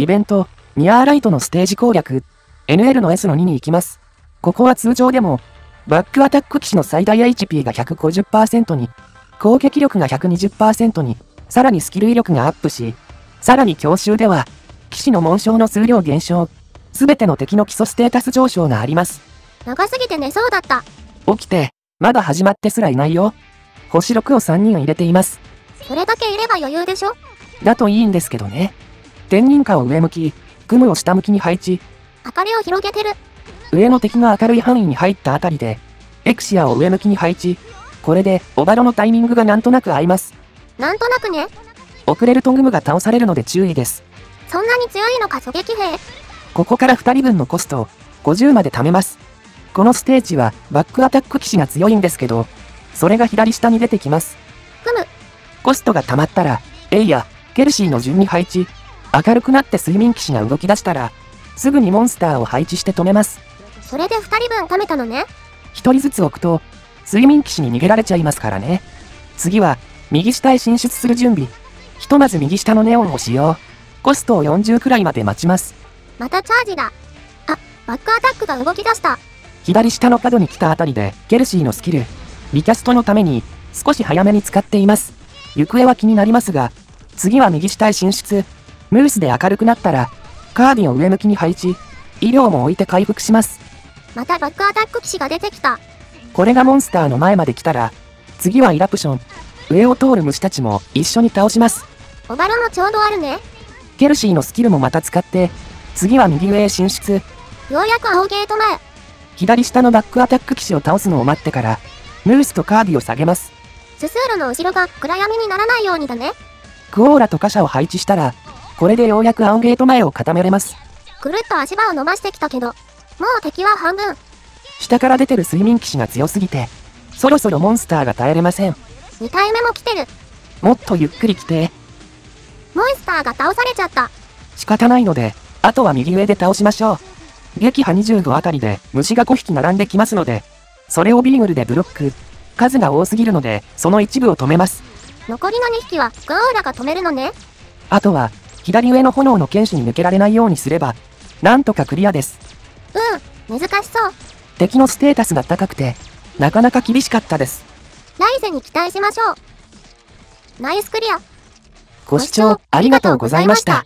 イベント、ミアーライトのステージ攻略、NL の S の2に行きます。ここは通常でも、バックアタック騎士の最大 HP が150%に、攻撃力が120%に、さらにスキル威力がアップし、さらに教習では、騎士の紋章の数量減少、すべての敵の基礎ステータス上昇があります。長すぎて寝そうだった。起きて、まだ始まってすらいないよ。星6を3人入れています。それだけいれば余裕でしょ？だといいんですけどね。天人下を上向き、雲を下向きに配置。明かりを広げてる。上の敵が明るい範囲に入ったあたりで、エクシアを上向きに配置。これで、オバロのタイミングがなんとなく合います。なんとなくね。遅れるとグムが倒されるので注意です。そんなに強いのか狙撃兵。ここから2人分のコストを50まで貯めます。このステージはバックアタック騎士が強いんですけど、それが左下に出てきます。ふむ。コストが溜まったら、エイやケルシーの順に配置。明るくなって睡眠騎士が動き出したら、すぐにモンスターを配置して止めます。それで2人分貯めたのね。1人ずつ置くと、睡眠騎士に逃げられちゃいますからね。次は、右下へ進出する準備。ひとまず右下のネオンを使用。コストを40くらいまで待ちます。またチャージだ。あ、バックアタックが動き出した。左下の角に来たあたりで、ケルシーのスキル、リキャストのために、少し早めに使っています。行方は気になりますが、次は右下へ進出。ムースで明るくなったら、カービィを上向きに配置。医療も置いて回復します。またバックアタック騎士が出てきた。これがモンスターの前まで来たら、次はイラプション。上を通る虫たちも一緒に倒します。オバロもちょうどあるね。ケルシーのスキルもまた使って、次は右上へ進出。ようやく青ゲート前。左下のバックアタック騎士を倒すのを待ってから、ムースとカービィを下げます。ススールの後ろが暗闇にならないようにだね。クオーラと貨車を配置したら、これでようやく青ゲート前を固めれます。くるっと足場を伸ばしてきたけど、もう敵は半分。下から出てる睡眠騎士が強すぎて、そろそろモンスターが耐えれません。2体目も来てる。もっとゆっくり来て。モンスターが倒されちゃった。仕方ないので、あとは右上で倒しましょう。撃破25あたりで虫が5匹並んできますので、それをビーグルでブロック。数が多すぎるので、その一部を止めます。残りの2匹はグオーラが止めるのね。あとは、左上の炎の剣士に抜けられないようにすれば、なんとかクリアです。うん、難しそう。敵のステータスが高くて、なかなか厳しかったです。ライゼに期待しましょう。ナイスクリア。ご視聴ありがとうございました。